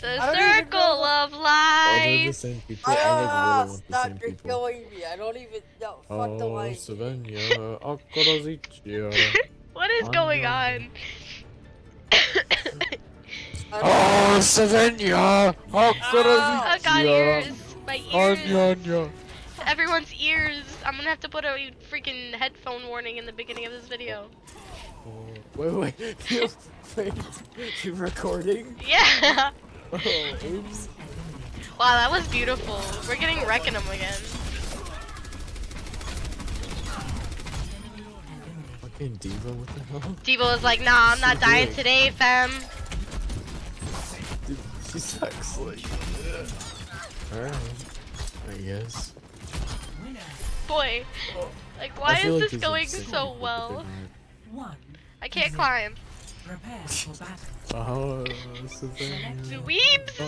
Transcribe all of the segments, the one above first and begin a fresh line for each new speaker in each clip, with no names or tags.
The
I even
circle of life.
same people. I like
Ah,
really want the
stop!
same
You're killing me. I don't even know. Fuck the
Oh,
line.
Svenja, Akorozicia.
What is
I'm
going
not-
on?
Oh, Svenja,
oh god, ears. My ears.
Anya.
Everyone's ears. I'm gonna have to put a freaking headphone warning in the beginning of this video.
Oh, Wait, wait, you, wait, you recording?
Yeah.
Oh, oops.
Wow, that was beautiful. We're getting Reckonum again.
Fucking D.Va, what the hell?
Devo was like, nah, I'm not dying today, fam.
Dude, she sucks, like. Alright, I guess.
Boy. Like, why is
like
this going so well?
One.
I can't climb.
Prepare for battle.
Oh,
Weebs!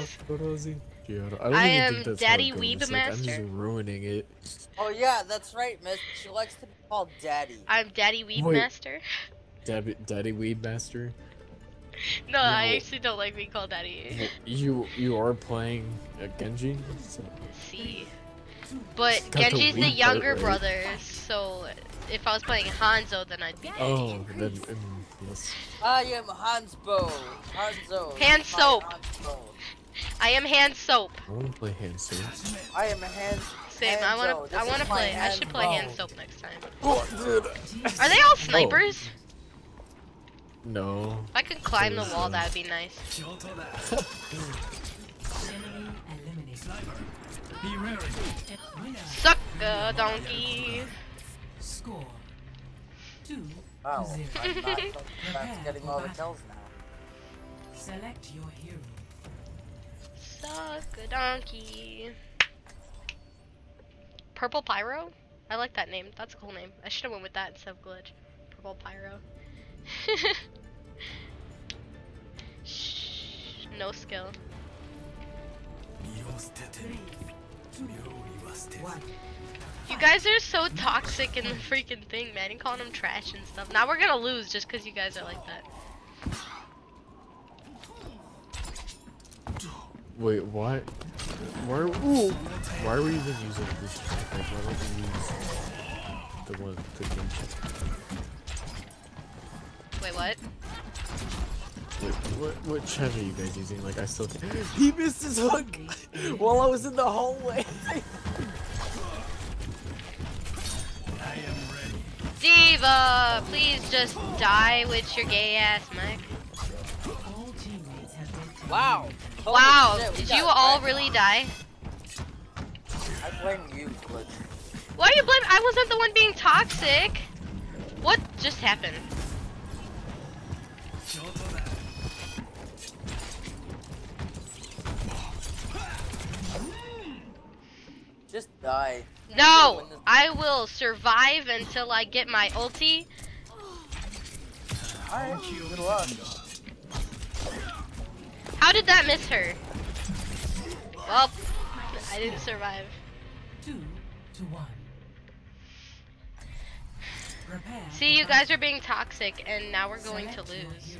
I,
I am Daddy
how it
Weeb
goes, like, I'm just ruining it.
Oh yeah, that's right, Miss. She likes to be called Daddy.
I'm Daddy Weeb
Wait.
Master.
Daddy, Daddy Weed Master.
No, I actually don't like being called Daddy.
You you are playing a Genji. So.
See. But
Got the
Genji's the
weeb part
younger
right.
brother, so if I was playing Hanzo, then I'd be Daddy.
Oh, then um, yes.
I am Hansbo. Hanzo.
Hand soap.
Hansbo.
I am Hand Soap.
I want to play hand soap.
I am Hans.
Same. I want to.
This
I want to play. I should play Hand Soap next time.
Oh, dude.
Are they all snipers? Oh.
No.
If I could climb the wall, that would be nice.
Enemy eliminated. Winner.
Suck a donkey.
Score. Two
Wow.
to zero.
I'm not so fast getting all the kills now.
Select your hero.
Suck a donkey. Purple Pyro? I like that name. That's a cool name. I should have went with that instead of Glitch. Purple Pyro. Shh, no skill.
One.
You guys are so toxic in the freaking thing, man. You calling them trash and stuff. Now we're gonna lose just because you guys are like that.
Wait, what? Why? Ooh, why are we even using this? Like, why don't we use the one the Genji?
Wait, what?
Wait, what what chat are you guys using? Like, I still can't. He missed his hook while I was in the hallway.
D.Va, please just die with your gay ass mic.
All teammates have been
Wow. Holy
Wow,
shit,
did you all
wrecked.
really die?
I blame you, Glitch.
Why are you blaming? I wasn't the one being toxic. What just happened?
Just die.
No, I will survive until I get my ulti.
Alright, good luck.
How did that miss her? Well, I didn't survive.
two to one. Prepare.
See, you guys are being toxic, and now we're going to lose.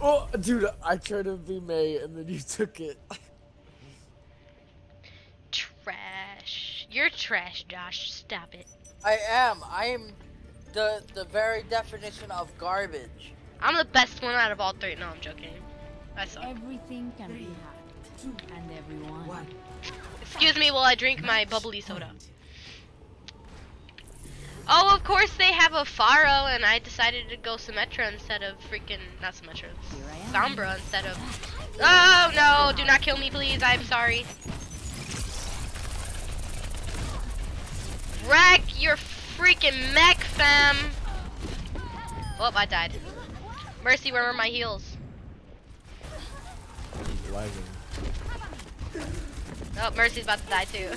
oh, dude, I tried to be Mei and then you took it.
Trash. You're trash, Josh. Stop it.
I am. I am the the very definition of garbage.
I'm the best one out of all three. No, I'm joking. I suck.
Everything can be hacked,
Two,
and everyone.
one.
Excuse me while I drink my bubbly soda. Oh, of course they have a Pharah, and I decided to go Symmetra instead of freaking not Symmetra,
Here
Sombra instead of. Oh no! Do not kill me, please. I'm sorry. Wreck your freaking mech, fam. Oh, I died. Mercy, where are my heals?
Lagging.
Oh, Mercy's about to die too.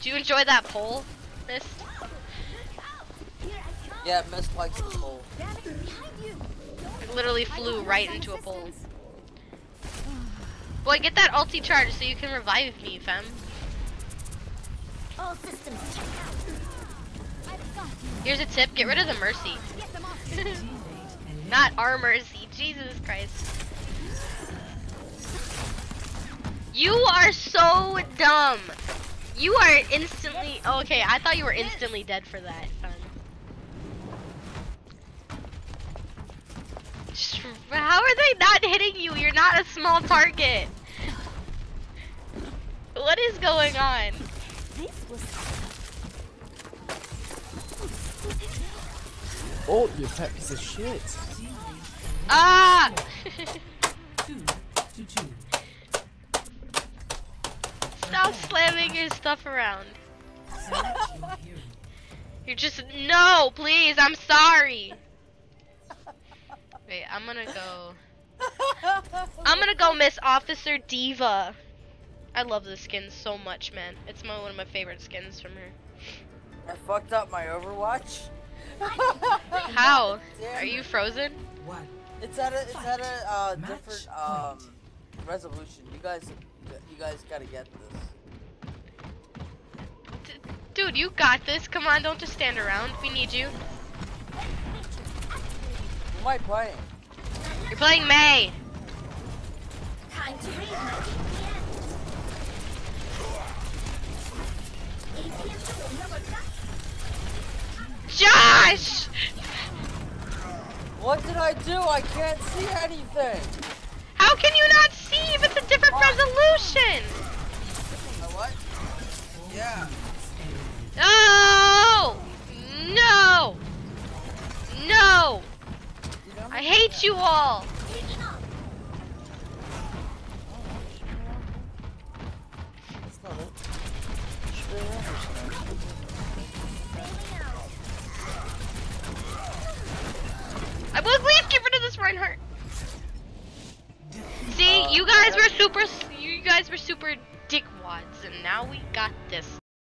Do you enjoy that pole, Miss?
Yeah, Miss likes the pole.
It literally flew right into a pole. Boy, get that ulti charge so you can revive me, fam. Here's a tip: get rid of the Mercy.
Get them off.
Not our Mercy. Jesus Christ. You are so dumb. You are instantly okay. I thought you were instantly dead for that. How are they not hitting you? You're not a small target. What is going on?
This was
Oh, you fat piece of shit.
Ah!
Two to two.
Stop slamming your stuff around.
Select your hero.
You're just no, please. I'm sorry. Wait, I'm gonna go. I'm gonna go Miss Officer D.Va. I love this skin so much, man. It's my one of my favorite skins from her.
I fucked up my Overwatch.
How?
Damn
Are you frozen?
One.
It's at a it's at a uh, different um resolution. You guys you guys gotta get this.
D- dude, you got this. Come on, don't just stand around. We need you.
Who am I playing?
You're playing Mei.
time to raise
Josh!
What did I do? I can't see anything.
How can you not see if it's a different resolution?
Uh, what? Yeah.
No! No! No! I hate you all! Guys were super, you guys were super dickwads, and now we got this.